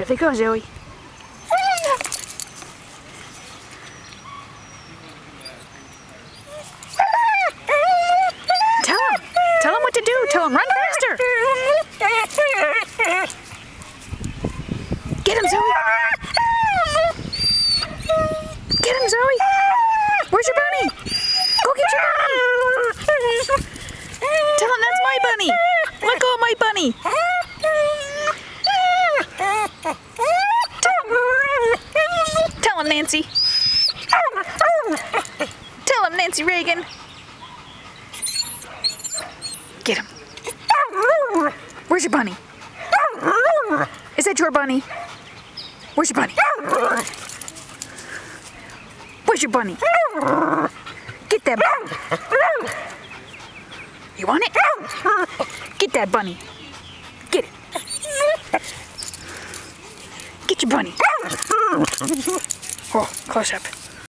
There they go, Zoie. Tell him. Tell him what to do. Tell him run faster. Get him, Zoie. Get him, Zoie. Where's your bunny? Go get your bunny. Tell him that's my bunny. Let go of my bunny. Tell him, Nancy. Tell him, Nancy Reagan. Get him. Where's your bunny? Is that your bunny? Where's your bunny? Where's your bunny? Get that bunny. You want it? Get that bunny. Get it. Get your bunny. Oh, close up.